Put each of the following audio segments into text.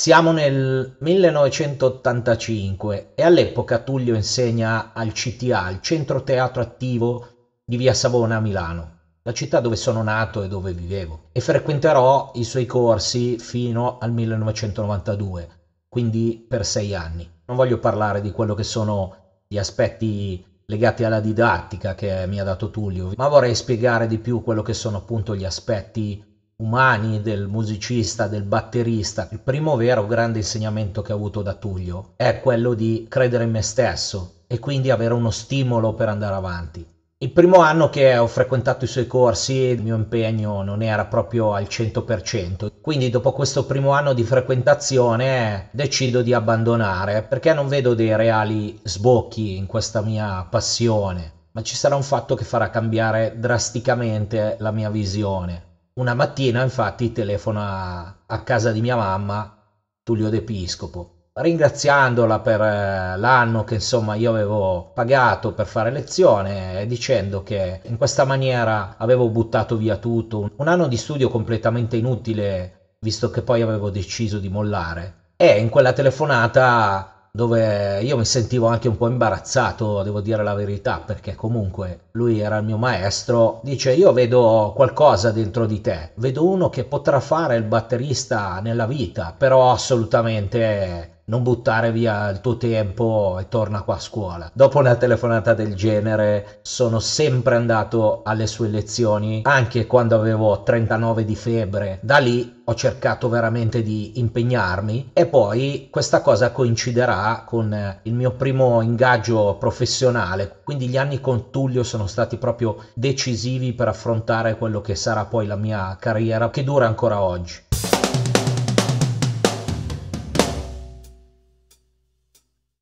Siamo nel 1985 e all'epoca Tullio insegna al CTA, il Centro Teatro Attivo di Via Savona a Milano, la città dove sono nato e dove vivevo, e frequenterò i suoi corsi fino al 1992, quindi per sei anni. Non voglio parlare di quello che sono gli aspetti legati alla didattica che mi ha dato Tullio, ma vorrei spiegare di più quello che sono appunto gli aspetti umani del musicista, del batterista. Il primo vero grande insegnamento che ho avuto da Tullio è quello di credere in me stesso e quindi avere uno stimolo per andare avanti. Il primo anno che ho frequentato i suoi corsi il mio impegno non era proprio al 100%, quindi dopo questo primo anno di frequentazione decido di abbandonare perché non vedo dei reali sbocchi in questa mia passione, ma ci sarà un fatto che farà cambiare drasticamente la mia visione. Una mattina infatti telefono a casa di mia mamma, Tullio D'Episcopo, ringraziandola per eh, l'anno che insomma io avevo pagato per fare lezione e dicendo che in questa maniera avevo buttato via tutto, un anno di studio completamente inutile visto che poi avevo deciso di mollare. E in quella telefonata dove io mi sentivo anche un po' imbarazzato, devo dire la verità, perché comunque lui era il mio maestro, dice io vedo qualcosa dentro di te, vedo uno che potrà fare il batterista nella vita, però assolutamente non buttare via il tuo tempo e torna qua a scuola. Dopo una telefonata del genere sono sempre andato alle sue lezioni, anche quando avevo 39 di febbre. Da lì ho cercato veramente di impegnarmi e poi questa cosa coinciderà con il mio primo ingaggio professionale, quindi gli anni con Tullio sono stati proprio decisivi per affrontare quello che sarà poi la mia carriera che dura ancora oggi.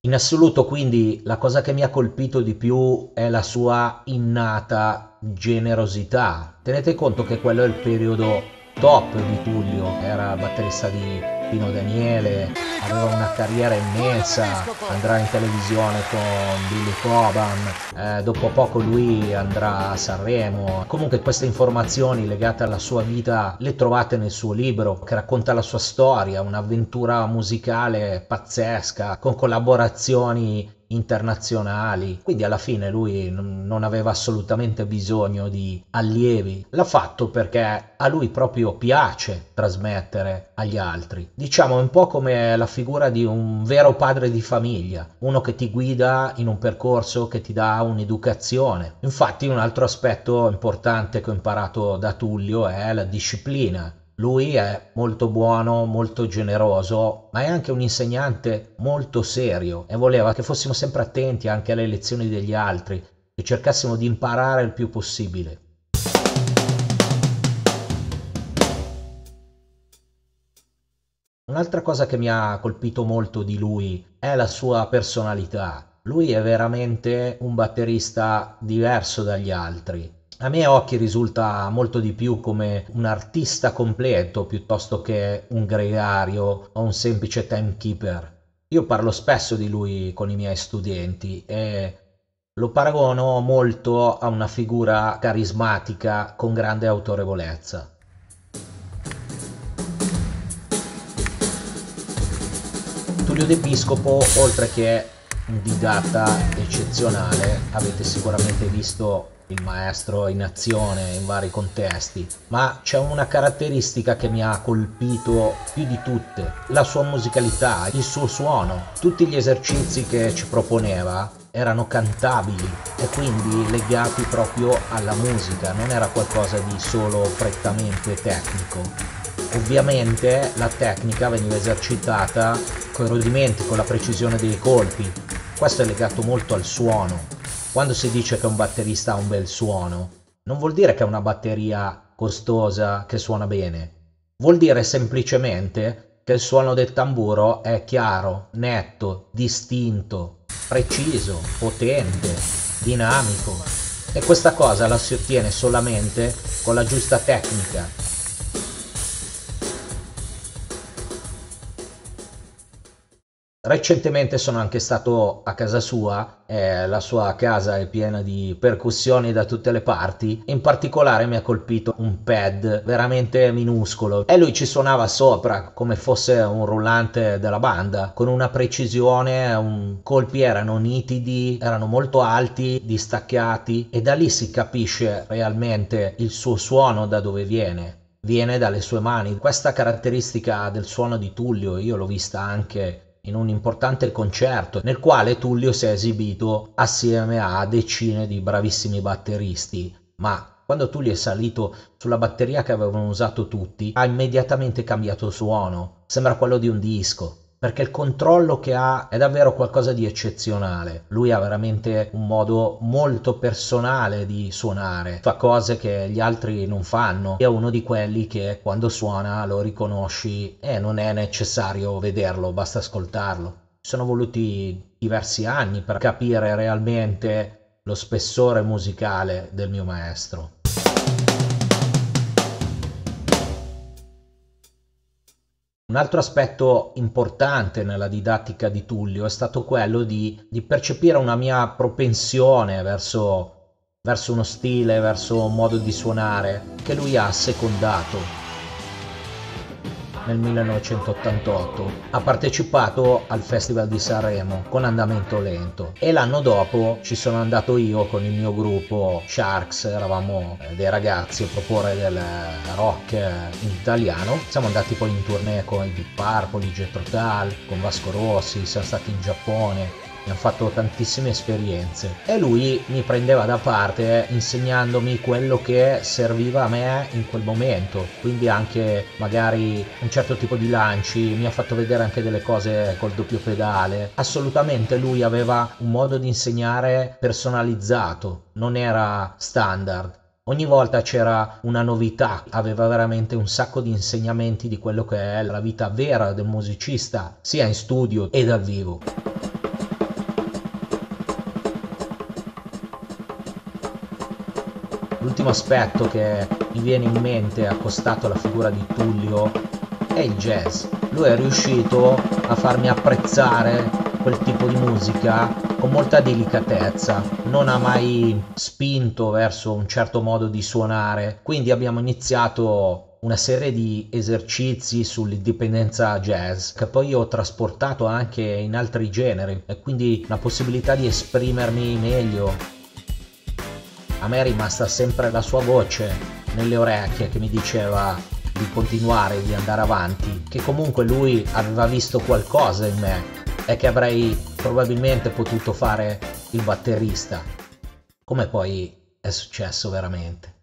In assoluto quindi la cosa che mi ha colpito di più è la sua innata generosità. Tenete conto che quello è il periodo top di Tullio, era batterista di Pino Daniele, aveva una carriera immensa, andrà in televisione con Billy Coban, eh, dopo poco lui andrà a Sanremo. Comunque queste informazioni legate alla sua vita le trovate nel suo libro che racconta la sua storia, un'avventura musicale pazzesca, con collaborazioni internazionali, quindi alla fine lui non aveva assolutamente bisogno di allievi. L'ha fatto perché a lui proprio piace trasmettere agli altri. Diciamo un po' come la figura di un vero padre di famiglia, uno che ti guida in un percorso che ti dà un'educazione. Infatti un altro aspetto importante che ho imparato da Tullio è la disciplina lui è molto buono, molto generoso, ma è anche un insegnante molto serio e voleva che fossimo sempre attenti anche alle lezioni degli altri e cercassimo di imparare il più possibile. Un'altra cosa che mi ha colpito molto di lui è la sua personalità. Lui è veramente un batterista diverso dagli altri a miei occhi risulta molto di più come un artista completo piuttosto che un gregario o un semplice timekeeper. Io parlo spesso di lui con i miei studenti e lo paragono molto a una figura carismatica con grande autorevolezza. Tullio D'Episcopo, oltre che un didatta eccezionale, avete sicuramente visto il maestro in azione in vari contesti, ma c'è una caratteristica che mi ha colpito più di tutte, la sua musicalità, il suo suono. Tutti gli esercizi che ci proponeva erano cantabili e quindi legati proprio alla musica, non era qualcosa di solo prettamente tecnico. Ovviamente la tecnica veniva esercitata con i rudimenti, con la precisione dei colpi. Questo è legato molto al suono, quando si dice che un batterista ha un bel suono, non vuol dire che è una batteria costosa che suona bene, vuol dire semplicemente che il suono del tamburo è chiaro, netto, distinto, preciso, potente, dinamico. E questa cosa la si ottiene solamente con la giusta tecnica Recentemente sono anche stato a casa sua, eh, la sua casa è piena di percussioni da tutte le parti, in particolare mi ha colpito un pad veramente minuscolo. E lui ci suonava sopra come fosse un rullante della banda, con una precisione, un... colpi erano nitidi, erano molto alti, distaccati e da lì si capisce realmente il suo suono da dove viene. Viene dalle sue mani. Questa caratteristica del suono di Tullio io l'ho vista anche in un importante concerto nel quale Tullio si è esibito assieme a decine di bravissimi batteristi, ma quando Tullio è salito sulla batteria che avevano usato tutti, ha immediatamente cambiato suono, sembra quello di un disco perché il controllo che ha è davvero qualcosa di eccezionale. Lui ha veramente un modo molto personale di suonare, fa cose che gli altri non fanno. È uno di quelli che quando suona lo riconosci e non è necessario vederlo, basta ascoltarlo. Sono voluti diversi anni per capire realmente lo spessore musicale del mio maestro. Un altro aspetto importante nella didattica di Tullio è stato quello di, di percepire una mia propensione verso, verso uno stile, verso un modo di suonare che lui ha secondato nel 1988. Ha partecipato al Festival di Sanremo con andamento lento e l'anno dopo ci sono andato io con il mio gruppo Sharks, eravamo eh, dei ragazzi a proporre del rock eh, in italiano. Siamo andati poi in tournée con i Deep Purple, i Jetro Tal, con Vasco Rossi, siamo stati in Giappone, ha fatto tantissime esperienze. E lui mi prendeva da parte insegnandomi quello che serviva a me in quel momento. Quindi anche magari un certo tipo di lanci mi ha fatto vedere anche delle cose col doppio pedale. Assolutamente lui aveva un modo di insegnare personalizzato non era standard. Ogni volta c'era una novità, aveva veramente un sacco di insegnamenti di quello che è la vita vera del musicista, sia in studio e dal vivo. L'ultimo aspetto che mi viene in mente accostato alla figura di Tullio è il jazz. Lui è riuscito a farmi apprezzare quel tipo di musica con molta delicatezza, non ha mai spinto verso un certo modo di suonare, quindi abbiamo iniziato una serie di esercizi sull'indipendenza jazz che poi ho trasportato anche in altri generi. E quindi la possibilità di esprimermi meglio a me è rimasta sempre la sua voce nelle orecchie che mi diceva di continuare, di andare avanti, che comunque lui aveva visto qualcosa in me e che avrei probabilmente potuto fare il batterista, come poi è successo veramente.